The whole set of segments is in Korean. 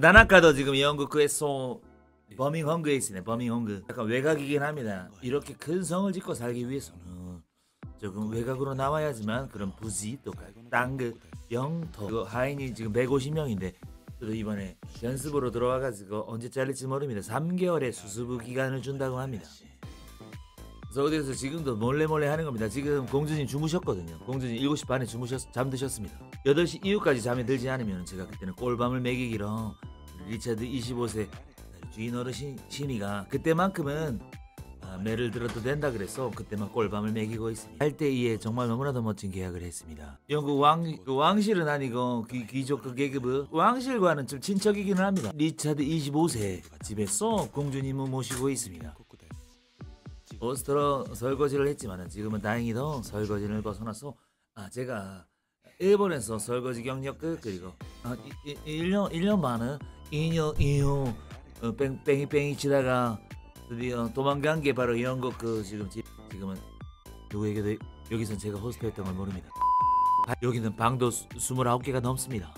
나나카도 지금 영국 그에서 버밍헝그에 있으네 버밍헝그 약간 외곽이긴 합니다 이렇게 큰 성을 짓고 살기 위해서는 조금 외곽으로 나와야지만 그런 부지 또 땅그 영토 그 하인이 지금 150명인데 또 이번에 연습으로 들어와가지고 언제 잘릴지 모릅니다 3개월의 수습 기간을 준다고 합니다 그래서 어디서 지금도 몰래 몰래 하는 겁니다. 지금 공주님 주무셨거든요. 공주님 7시 반에 주무셨 잠드셨습니다. 8시 이후까지 잠이 들지 않으면 제가 그때는 꿀밤을 먹이기로 리차드 25세 주인 어르신 신이가 그때만큼은 아, 매를 들어도 된다 그래서 그때만 꿀밤을 먹이고 있습니다. 할 때이에 정말 너무나도 멋진 계약을 했습니다. 영국 왕, 그 왕실은 아니고 귀, 귀족 그 계급 왕실과는 좀 친척이기는 합니다. 리차드 25세 집에서 공주님을 모시고 있습니다. 호스트로 설거지를 했지만 지금은 다행히도 설거지를 벗어나서 아 제가 일본에서 설거지 경력 끝 그리고 아, 이, 이, 1년 1년 반은 2년 이후 어, 뺑, 뺑이 뺑이 치다가 드디어 도망간 게 바로 영국 그 지금 집 지금은 누구에게도 여기선 제가 호스트했던 걸 모릅니다. 아, 여기는 방도 29개가 넘습니다.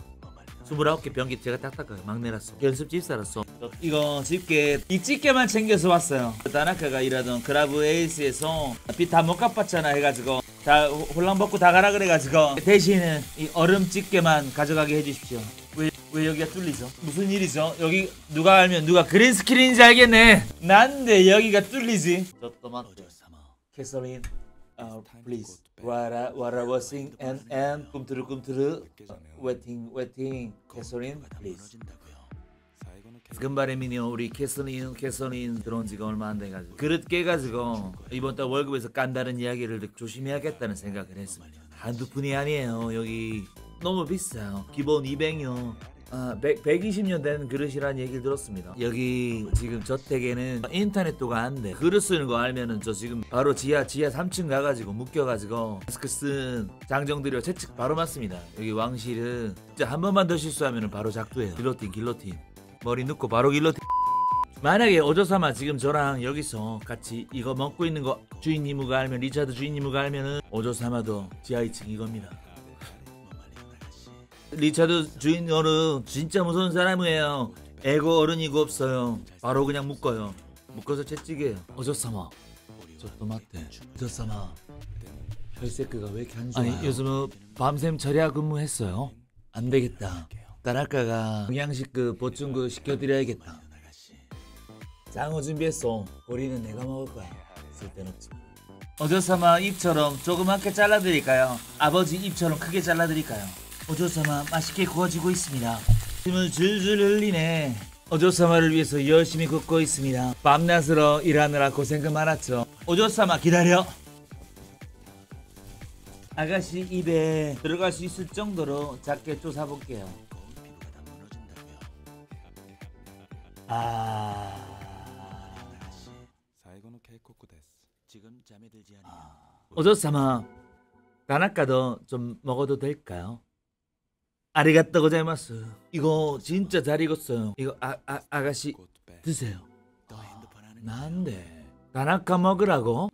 29개 변기 제가 딱딱하게 막내라서. 견습 집사라서. 이거 집게 이 집게만 챙겨서 왔어요. 다나카가 일하던 크라브 에이스에서 빚 다 못 갚았잖아 해가지고 다 홀랑 벗고 다 가라 그래가지고 대신에 이 얼음 집게만 가져가게 해주십시오. 왜, 왜 여기가 뚫리죠? 무슨 일이죠? 여기 누가 알면 누가 그린 스크린인지 알겠네. 난데 여기가 뚫리지? 저 토마토 캐서린 uh, please. what I, what I was saying and and 꿈트르 꿈트르 웨팅 웨팅 캐서린 please 금바레미니오 우리 캐서린 캐서린 들어온 지가 얼마 안 돼가지고 그릇 깨가지고 이번 달 월급에서 깐다는 이야기를 조심해야겠다는 생각을 했습니다 한두 푼이 아니에요 여기 너무 비싸요 기본 200요 아, 100, 120년 된 그릇이라는 얘기를 들었습니다. 여기 지금 저택에는 인터넷도가 안 돼. 그릇 쓰는 거 알면은 저 지금 바로 지하 지하 3층 가가지고 묶여가지고 마스크 쓴 장정들여 채찍 바로 맞습니다. 여기 왕실은 진짜 한 번만 더 실수하면은 바로 작두해요. 길로틴 길로틴 머리 눕고 바로 길로틴. 만약에 오조사마 지금 저랑 여기서 같이 이거 먹고 있는 거 주인님우가 알면 리차드 주인님우가 알면은 오조사마도 지하 2층 이겁니다. 리차드 주인 어른 진짜 무서운 사람이에요. 애고 어른이고 없어요. 바로 그냥 묶어요. 묶어서 채찍이에요. 어저사마. 저또 맞대. 어저사마. 혈세크가 왜 이렇게 안 좋아요? 아니 요즘은 밤샘 절야 근무했어요. 안 되겠다. 딸아까가 영양식 그 보충 그 시켜드려야겠다. 장어 준비했어. 우리는 내가 먹을 거야. 쓸데없지. 어저사마 입처럼 조그맣게 잘라드릴까요? 아버지 입처럼 크게 잘라드릴까요? 어조사마 맛있게 구워지고 있습니다. 힘을 줄줄 흘리네. 어조사마를 위해서 열심히 굽고 있습니다. 밤낮으로 일하느라 고생 그 많았죠. 어조사마 기다려. 아가씨 입에 들어갈 수 있을 정도로 작게 쪼사볼게요. 아... 않아요. 어조사마, 다나카도 좀 먹어도 될까요? 아리가또 고자이마스. 이거 진짜 잘 익었어요. 이거 아, 아 아가씨 드세요. 난데 다나카 먹으라고?